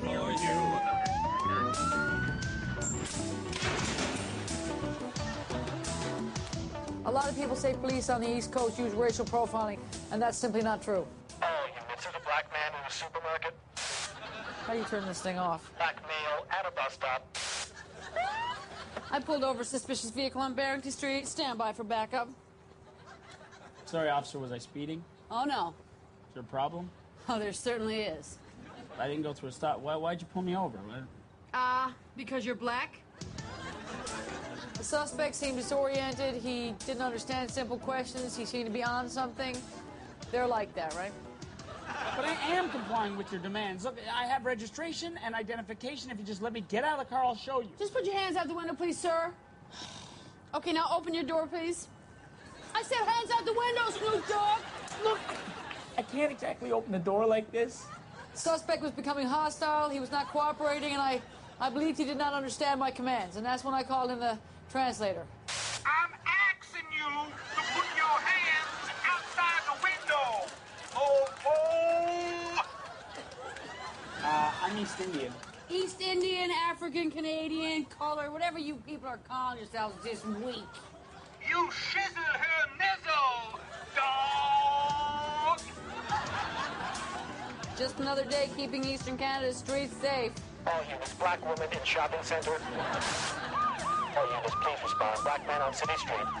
for you. A lot of people say police on the East Coast use racial profiling, and that's simply not true. Oh, you meant a black man in a supermarket? How do you turn this thing off? Black male at a bus stop. I pulled over a suspicious vehicle on Barrington Street. Stand by for backup. Sorry, officer, was I speeding? Oh, no. Is there a problem? Oh, there certainly is. I didn't go through a stop. Why, why'd you pull me over? Ah, uh, because you're black? The suspect seemed disoriented. He didn't understand simple questions. He seemed to be on something. They're like that, right? But I am complying with your demands. Look, I have registration and identification. If you just let me get out of the car, I'll show you. Just put your hands out the window, please, sir. Okay, now open your door, please. I said hands out the window, Snoop Dogg. Look, I can't exactly open the door like this. Suspect was becoming hostile. He was not cooperating, and I, I believed he did not understand my commands. And that's when I called in the translator. I'm asking you to put your hands outside the window. Oh, oh. Uh, I'm East Indian. East Indian, African, Canadian, color, whatever you people are calling yourselves this week. You Just another day keeping Eastern Canada's streets safe. Oh, All units, black woman in shopping center. All units, please respond. Black man on City Street.